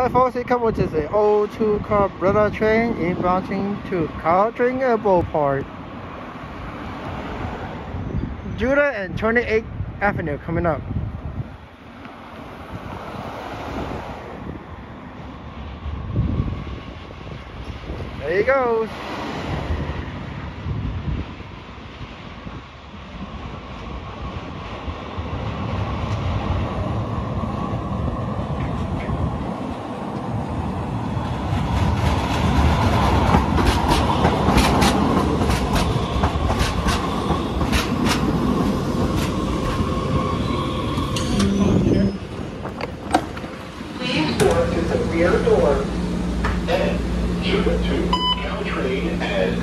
Hi folks, welcome to the O2 car Breda train inbounding to Caltrain Airport. Judah and 28th Avenue coming up. There he goes. the rear door. Then, to the two, Caltrain has